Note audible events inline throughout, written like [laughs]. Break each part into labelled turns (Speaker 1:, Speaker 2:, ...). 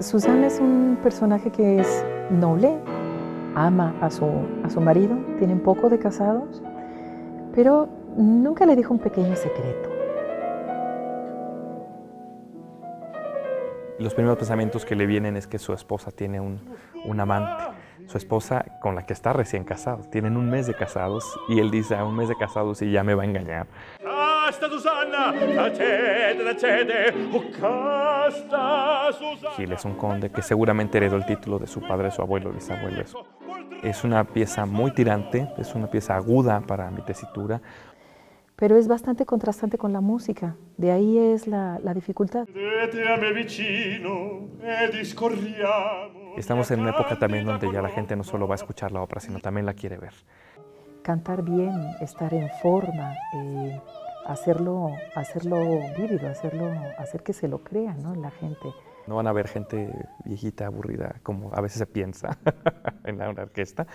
Speaker 1: Susana es un personaje que es noble, ama a su, a su marido, tienen poco de casados, pero nunca le dijo un pequeño secreto.
Speaker 2: Los primeros pensamientos que le vienen es que su esposa tiene un, un amante, su esposa con la que está recién casado. Tienen un mes de casados y él dice, a un mes de casados y ya me va a engañar. Gil es un conde que seguramente heredó el título de su padre, su abuelo, bisabuelo. Es una pieza muy tirante, es una pieza aguda para mi tesitura.
Speaker 1: Pero es bastante contrastante con la música, de ahí es la, la dificultad.
Speaker 2: Estamos en una época también donde ya la gente no solo va a escuchar la ópera, sino también la quiere ver.
Speaker 1: Cantar bien, estar en forma, eh, hacerlo, hacerlo vívido, hacerlo, hacer que se lo crea ¿no? la gente.
Speaker 2: No van a ver gente viejita, aburrida, como a veces se piensa [laughs] en la orquesta.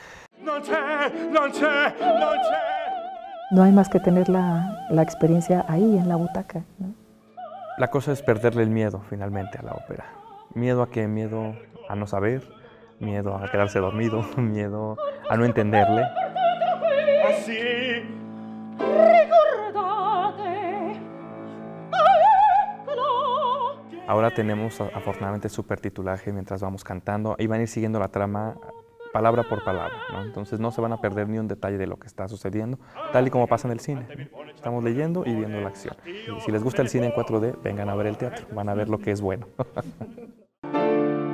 Speaker 1: No hay más que tener la, la experiencia ahí, en la butaca. ¿no?
Speaker 2: La cosa es perderle el miedo finalmente a la ópera. Miedo a qué? Miedo a no saber, miedo a quedarse dormido, [laughs] miedo a no entenderle. Ahora tenemos afortunadamente supertitulaje mientras vamos cantando y van a ir siguiendo la trama palabra por palabra, entonces no se van a perder ni un detalle de lo que está sucediendo, tal y como pasa en el cine. Estamos leyendo y viendo la acción. Si les gusta el cine en 4D, vengan a ver el teatro, van a ver lo que es bueno. [laughs]